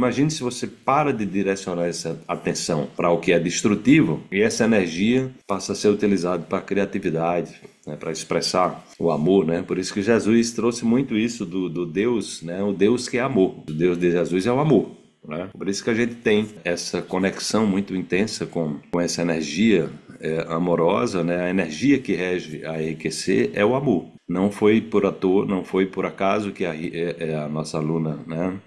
Imagine se você para de direcionar essa atenção para o que é destrutivo e essa energia passa a ser utilizada para criatividade, né, para expressar o amor, né? Por isso que Jesus trouxe muito isso do, do Deus, né? O Deus que é amor. O Deus de Jesus é o amor. Né? Por isso que a gente tem essa conexão muito intensa com, com essa energia é, amorosa, né? A energia que rege a enriquecer é o amor. Não foi por ator, não foi por acaso que a, é, é a nossa aluna, né?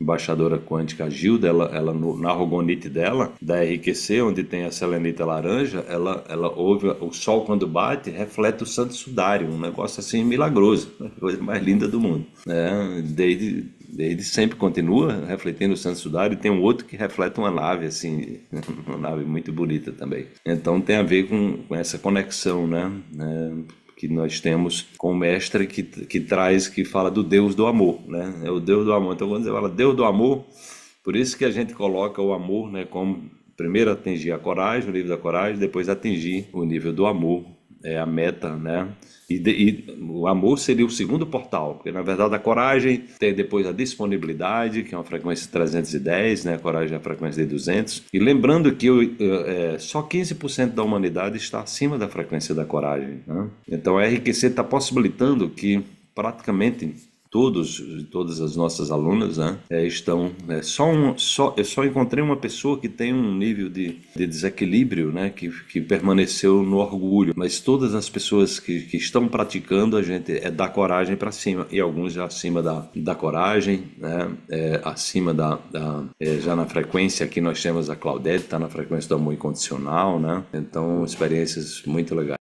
Embaixadora quântica Gilda, ela, ela no, na argogonite dela, da RQC, onde tem a selenita laranja, ela, ela ouve o sol quando bate, reflete o santo sudário, um negócio assim milagroso, a coisa mais linda do mundo. Né? Desde, desde sempre continua refletindo o santo sudário, e tem um outro que reflete uma nave, assim, uma nave muito bonita também. Então tem a ver com, com essa conexão, né? né? Que nós temos com o mestre que, que traz, que fala do Deus do amor, né? É o Deus do amor. Então, quando você fala Deus do amor, por isso que a gente coloca o amor, né, como primeiro atingir a coragem, o nível da coragem, depois atingir o nível do amor, é a meta, né? E, de, e, o amor seria o segundo portal, porque na verdade a coragem tem depois a disponibilidade, que é uma frequência de 310, né? a coragem é a frequência de 200. E lembrando que é, só 15% da humanidade está acima da frequência da coragem. Né? Então a RQC está possibilitando que praticamente todos, todas as nossas alunas né, é, estão. É, só um, só, eu só encontrei uma pessoa que tem um nível de, de desequilíbrio né, que, que permaneceu no orgulho, mas todas as pessoas que, que estão praticando, a gente é dar coragem para cima, e alguns já acima da, da coragem, né, é, acima da. da é, já na frequência, aqui nós temos a Claudete, está na frequência do amor incondicional, né, então experiências muito legais.